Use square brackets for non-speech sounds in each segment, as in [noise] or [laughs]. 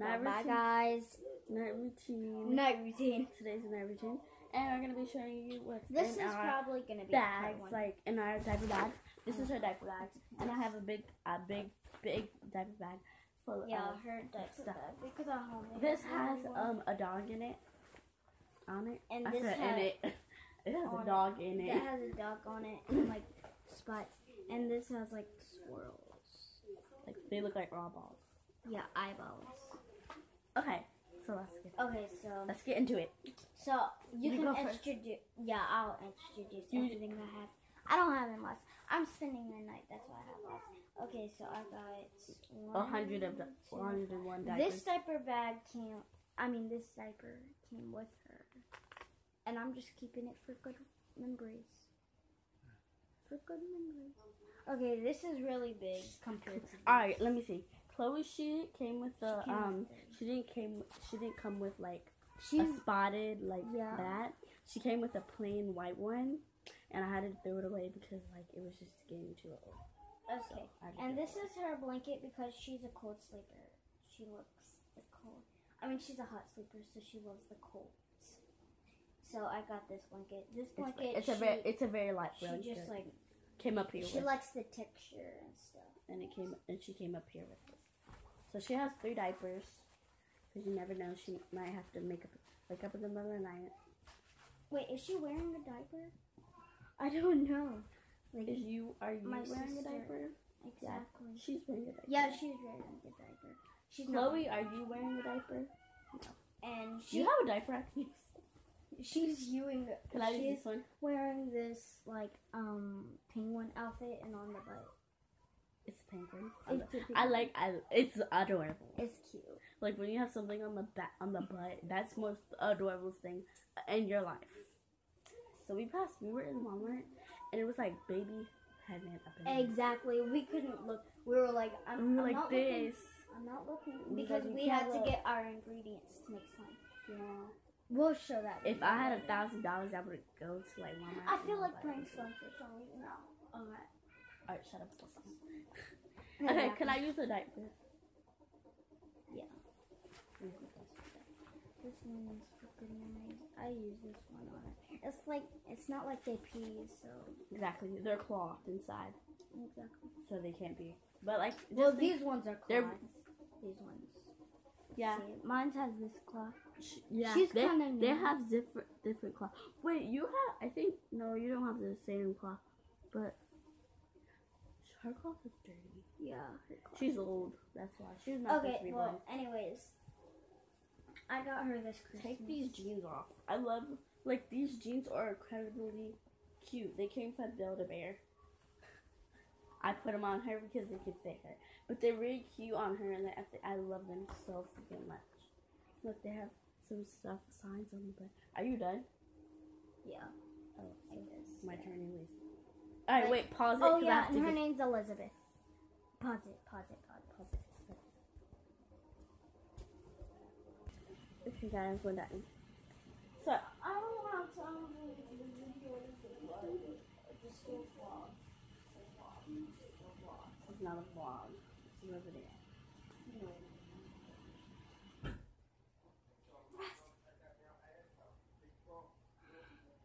Night Bye, routine. guys. Night routine. Night routine. Today's night routine, and we're gonna be showing you what's This in is our probably gonna be bags, like in our diaper bag. This is her diaper bag, and I have a big, a big, big diaper bag full yeah, of. her diaper stuff. bag because I only This has um a dog in it. On it. And I this said has- in it. [laughs] It has a it. dog in it. It has a dog on it and like spots, and this has like swirls. Like they look like raw balls. Yeah, eyeballs. Okay, so let's get Okay, so let's get into it. so you, You can introduce. Yeah, I'll introduce You- everything I have. I don't have any lots. I'm spending the night. That's why I have lots. Okay, so I got A one, hundred of the one hundred and one diapers. This diaper bag came. I mean, this diaper came with her, and I'm just keeping it for good memories. For good memories. Okay, this is really big compared to. All right, let me see. Chloe, she came with the She um. She didn't came. She didn't come with like She's a spotted like Yeah. that. She came with a plain white one, and I had to throw it away because like it was just getting too old. okay, to and this is her blanket because she's a cold sleeper. She looks the cold. I mean, she's a hot sleeper, so she loves the cold. So I got this blanket. This blanket, It's, it's a very it's a very light blanket. she just like came up here she with, likes the texture and stuff. and it came and she came up here with this. So she has three diapers because you never know she might have to make up wake up in the middle of the night. Wait, is she wearing a diaper? I don't know. Like Is you are you My wearing sister. a diaper? exactly. She's wearing a diaper. Yeah, she's wearing a diaper. She's not. Chloe, are you wearing a diaper? No. and she, you have a diaper? I she's using. Can I she's use this one? wearing this like um penguin outfit, and on the butt, It's a penguin. I it's li- a I penguin. like. I. It's adorable. It's cute. Like when you have something on the back on the butt. That's most adorable thing in your life. So we passed. We were in Walmart, and it was like baby heaven up in. Exactly. We couldn't look. We were like, I'm, We were I'm like not this. looking. I'm not looking Because because we we had can't to get our ingredients to make slime. Yeah. We'll show that. If I had a thousand dollars, I would go to like Walmart. I feel like playing slime for some reason now. Alright. Alright, shut up. [laughs] Okay, can I use a diaper? Yeah. This one is for good memories. I use this one on it. It's like it's not like they pee, so Exactly. They're clothed inside, exactly. so they can't be. But like, Well, these ones are they're- These ones. yeah, See, mine has this cloth. yeah. She's they, they have different different cloth. Wait, you have? I think no, you don't have the same cloth, but her cloth is dirty. Yeah. her cloth. She's old. That's why she's not supposed to Okay. Well, anyways, I got her this Christmas. Take these jeans off. I love like these jeans are incredibly cute. They came from Build a Bear. [laughs] I put them on her because they could fit her, but they're really cute on her, and I, I love them so freaking much. Look, they have some stuff signs on the butt. Are you done? Yeah. Oh, I so guess. my turn, anyways. All right, wait, pause it. Oh yeah, and her name's Elizabeth. Pause it. Pause it. Pause it. pause it. Okay, guys, we're done. So I don't time to do anything. Just go vlog. it's not a vlog. It's a video.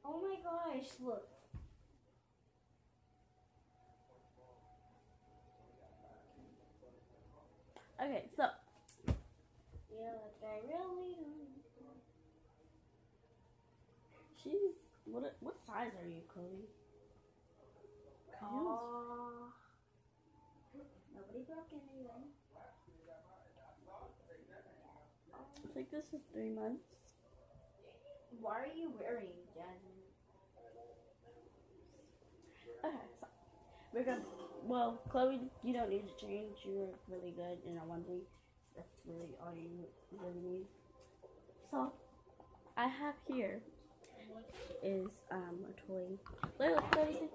Oh my gosh, look. Okay, so Yeah, like I really She's what? What size are you, Chloe? Aww. Uh, nobody broke anything. I think this is three months. Why are you wearing, Jasmine? Okay, so we're gonna. Well, Chloe, you don't need to change. You're really good in that one thing. That's really all you really need. So, I have here is um a toy. Look, look, put everything,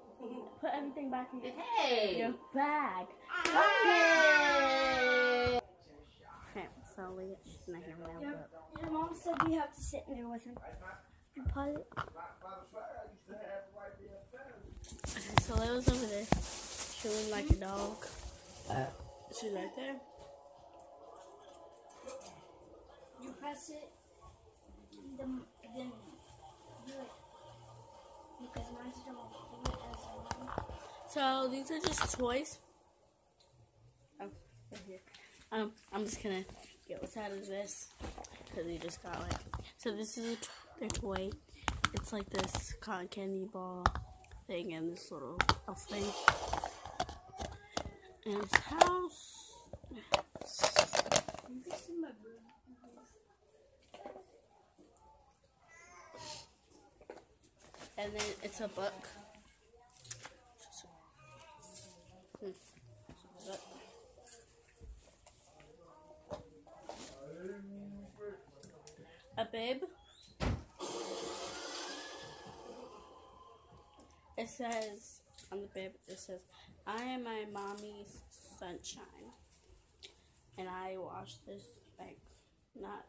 put everything back in Hey! your bag. Hey! Okay, so we she's not here now, Yeah. but Your mom said you have to sit in there with him. You pause it. Okay, so Layla's over there, chilling like a dog. She's right there. You press it, then, then do it. Because mine's don't do it as well. So these are just toys. Oh, right here. Um, I'm just gonna get what's out of this because we just got like. So this is a t- their toy. It's like this cotton candy ball thing and this little elf thing. House. And then it's a. Book. A bib. It says on the bib, it says, I am my mommy's sunshine. And I wash this like not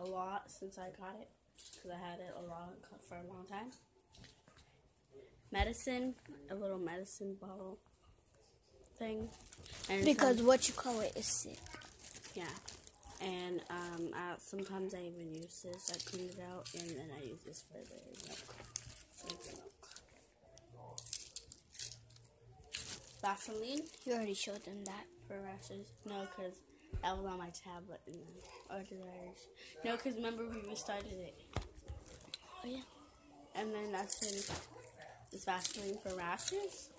a lot since I got it because I had it a lot for a long time medicine, a little medicine bottle thing. And Because says- what you call it is sick. yeah, and um, I, sometimes I even use this. I clean it out, and then I use this for the milk. For the milk. Vaseline You already showed them that. for rashes. No, because that was on my tablet. And then, or did I? No, because remember we restarted it. Oh yeah. And then that's in this Vaseline for rashes.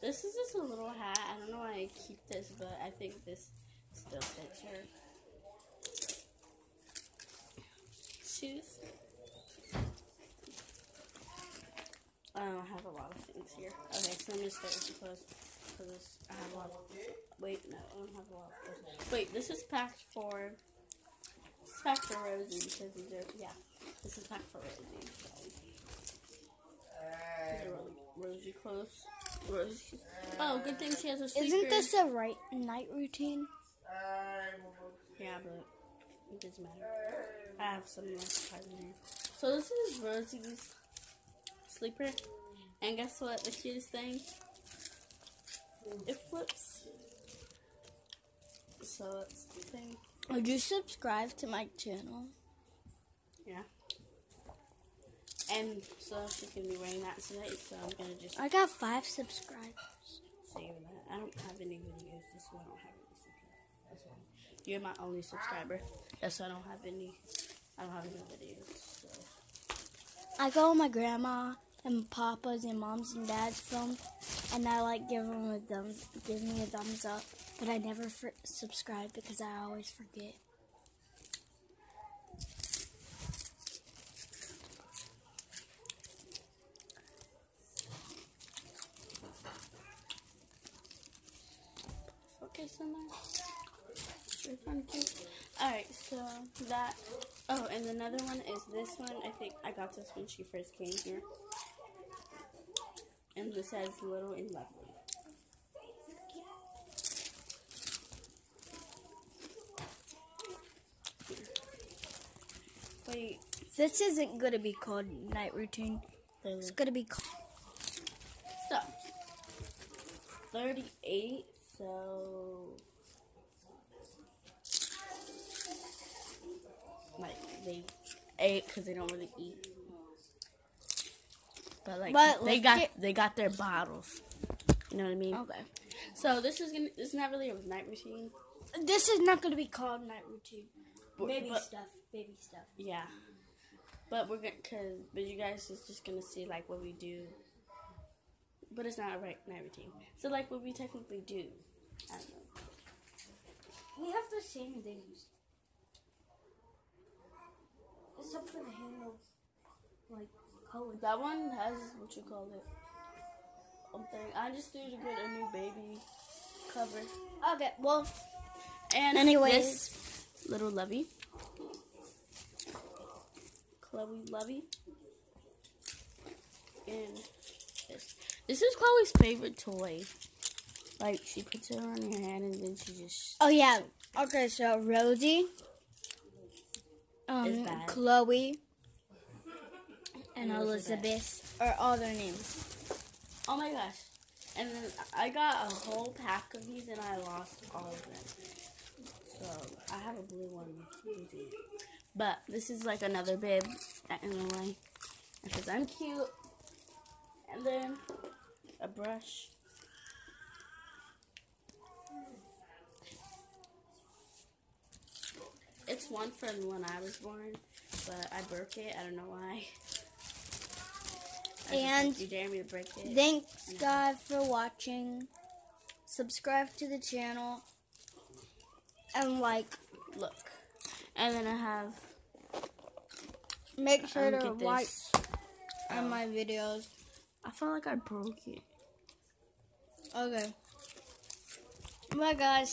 This is just a little hat. I don't know why I keep this, but I think this still fits her. Shoes. I don't have a lot of things here. Okay, so start with the clothes. Because I have a lot of. Wait, no, I don't have a lot of clothes. Wait, this is packed for. This is packed for Rosie because these are. Yeah, this is packed for Rosie. So. Really Rosie clothes. Rosie. Oh, good thing she has a sleeper. Isn't this a right night routine? Yeah, but it doesn't matter. I have some more surprises in here. So this is Rosie's sleeper, and guess what? The cutest thing. It flips. So that's the thing. Would you subscribe to my channel? Yeah. And so she can be wearing that tonight. So I'm gonna just I got five subscribers. save that. I don't have any videos. This one I don't have any subscribers. You're my only subscriber. Yes, I don't have any. I don't have any videos. So. I go with my grandma and papa's and mom's and dad's phone, and I like give them a thumb, give me a thumbs up. But I never subscribe because I always forget. Very fun, cute. Alright, so that. Oh, and another one is this one. I think I got this when she first came here. And this says Little and Lovely. Wait, This isn't gonna be called night routine. It's gonna be called. So, 38, so. Like, they ate because they don't really eat. But, like, But they got get- they got their bottles. You know what I mean? Okay. So, this is gonna, this is not really a night routine. This is not gonna be called night routine. But- Baby but- stuff. Baby stuff. Yeah. But we're gonna, cause, but you guys is just gonna see, like, what we do. But it's not a right night routine. So, like, what we technically do. I don't know. We have the same things. Except for the handle. Like, color. That one has what you call it. Something. I just need to get a new baby cover. Okay, well, And Anyways. this little Lovey. Chloe Lovey. And this. This is Chloe's favorite toy. Like she puts it on her hand and then she just oh yeah. Okay, so Rosie, um, Chloe, and Elizabeth. Elizabeth are all their names. Oh my gosh. And then I got a whole pack of these and I lost all of them. So I have a blue one. But this is like another bib in a way. Because I'm cute. And then a brush. It's one from when I was born, but I broke it. I don't know why. And like, you dare me to break it? Thanks, God, for watching. Subscribe to the channel. And like, Look. And then I have make sure um, to like on my videos. I felt like I broke it. Okay. Bye, guys.